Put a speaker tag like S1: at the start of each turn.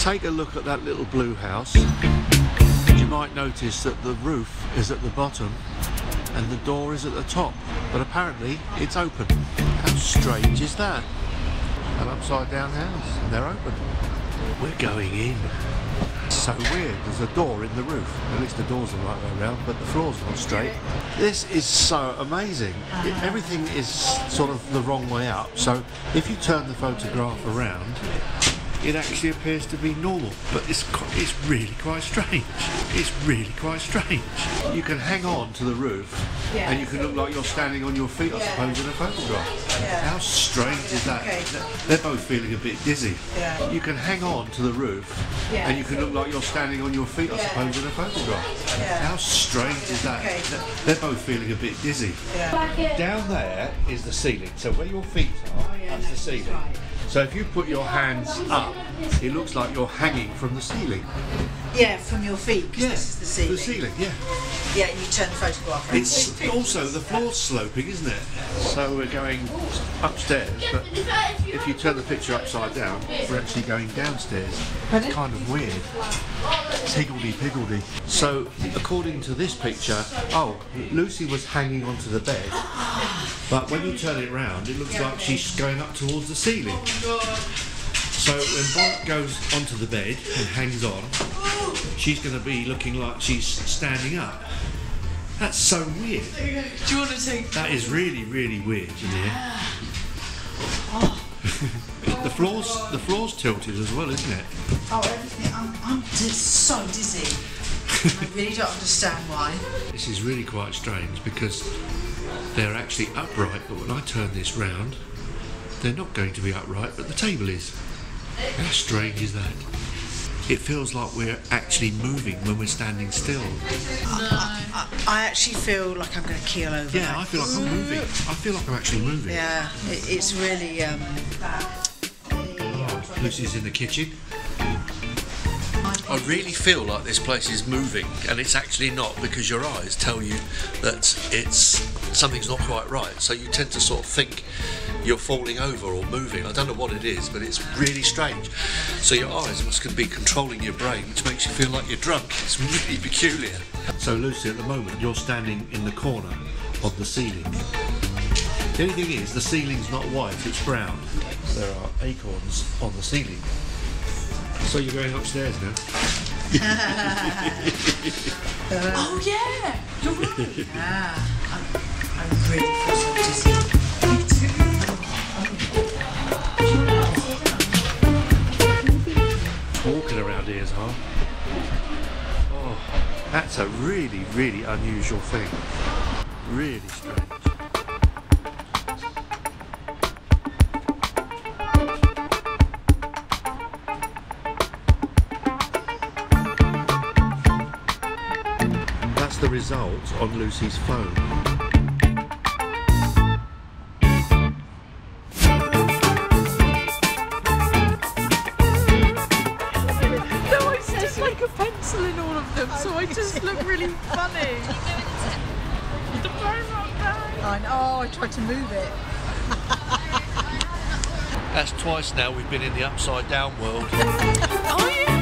S1: take a look at that little blue house, you might notice that the roof is at the bottom and the door is at the top, but apparently it's open. How strange is that? An upside down house, and they're open. We're going in. So weird, there's a door in the roof. At least the door's the right way around, but the floor's not straight. This is so amazing. It- everything is sort of the wrong way up. So if you turn the photograph around, it actually appears to be normal, but it's it's really quite strange. It's really quite strange. You can hang on to the roof, and you can look like you're standing on your feet, I suppose, in a photograph. How strange is that?
S2: Okay.
S1: They're both feeling a bit dizzy.
S2: Yeah.
S1: You can hang on to the roof, and you can look like you're standing on your feet, I suppose, in a photograph.
S2: Yeah.
S1: How strange is that?
S2: Okay.
S1: They're both feeling a bit dizzy.
S2: Yeah.
S1: Down there is the ceiling. So where your feet are, oh, that's the ceiling. So if you put your hands up, it looks like you're hanging from the ceiling.
S2: Yeah, from your feet, because this is the ceiling.
S1: The ceiling, yeah.
S2: Yeah, and you turn the photograph around.
S1: It's also the floor's sloping, isn't it? So we're going upstairs, but if you turn the picture upside down, we're actually going downstairs. It's kind of weird. Higgledy piggledy. So according to this picture, oh, Lucy was hanging onto the bed, but when you turn it round, it looks like she's going up towards the ceiling. Oh, so when Bonnet goes onto the bed and hangs on, she's going to be looking like she's standing up. That's so weird.
S2: Do you want to take?
S1: That is really, really weird in here. Ah. the floor's the floor's tilted as well, isn't it?
S2: Oh, everything. I'm, I'm just so dizzy. I really don't understand why.
S1: This is really quite strange because they're actually upright, but when I turn this round, they're not going to be upright, but the table is. How strange is that? It feels like we're actually moving when we're standing still.
S2: I, I actually feel like I'm going to keel over.
S1: Yeah, I feel like I'm moving. I feel like I'm actually moving.
S2: Yeah, it, it's really. Um,
S1: Lucy's in the kitchen. I really feel like this place is moving, and it's actually not because your eyes tell you that it's something's not quite right. So you tend to sort of think you're falling over or moving. I don't know what it is, but it's really strange. So your eyes must be controlling your brain, which makes you feel like you're drunk. It's really peculiar. So Lucy, at the moment, you're standing in the corner of the ceiling. The only thing is, the ceiling's not white; it's brown. There are acorns on the ceiling. So you're going upstairs now?
S2: oh yeah, you're right. yeah, I'm, I really feel so dizzy.
S1: Walking around here is hard. Oh, that's a really, really unusual thing. Really strange. The result on Lucy's phone.
S3: No, it's just like a pencil in all of them, so I just look really funny. The phone not.
S2: I know. Oh, I tried to move it.
S1: That's twice now we've been in the upside down world.
S3: Yeah.